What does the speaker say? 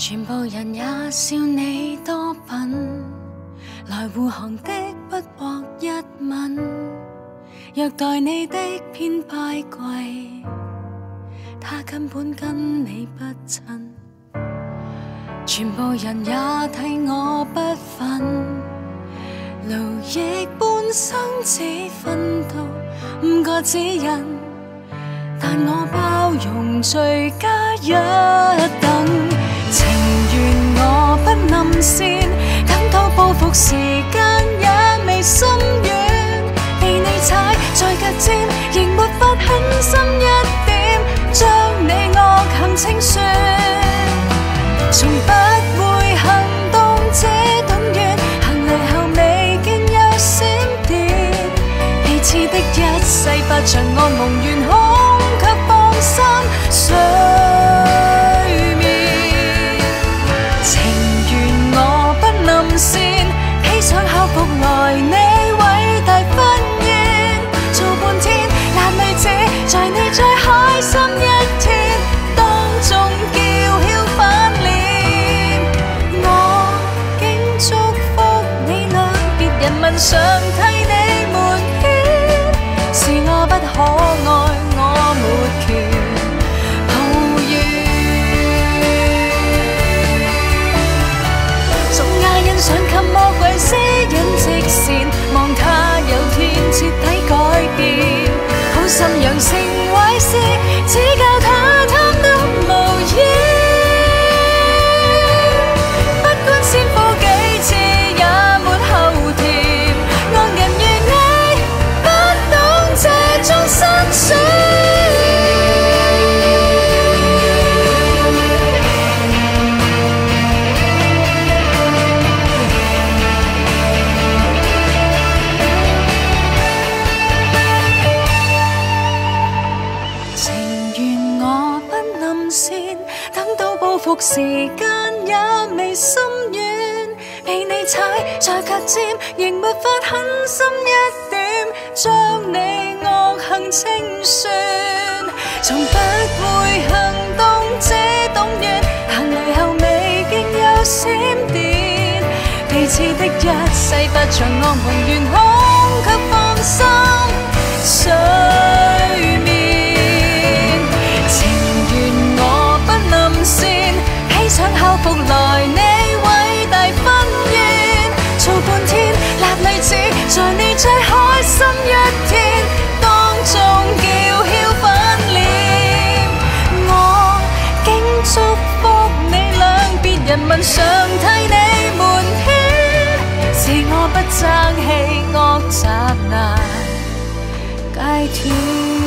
全部人也笑你多品，来护航的不获一吻，虐待你的偏拜贵，他根本跟你不亲。全部人也替我不忿，劳役半生只分到五个指引，但我包容罪加一等，时间也未心软被你踩在脚尖仍没法狠心一点将你恶行清算从不会行动这董远行李后未见有闪电彼此的一世不长我梦常替你们牵是我不可爱。到報復時間也未心軟，被你踩在脚尖，仍沒法狠心一點，將你惡行清算，從不會行動這動遠，行嚟後未見有閃電，彼此的一世不像我們圓空，卻放心。最開心一天當中叫囂反臉，我竟祝福你兩，別人問上替你瞞牽，是我不爭氣惡習難戒斷。